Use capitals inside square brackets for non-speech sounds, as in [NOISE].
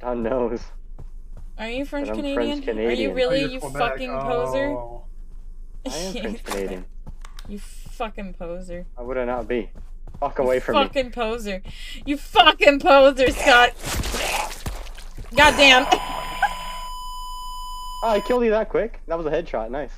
God knows. Are you French Canadian? Are you really, Oh, you Quebec. fucking poser? Oh. I am [LAUGHS] French Canadian. You fucking poser. I would I not be? Fuck away from me. fucking poser. You fucking poser, Scott. Goddamn. [LAUGHS] Oh, I killed you that quick. That was a headshot. Nice.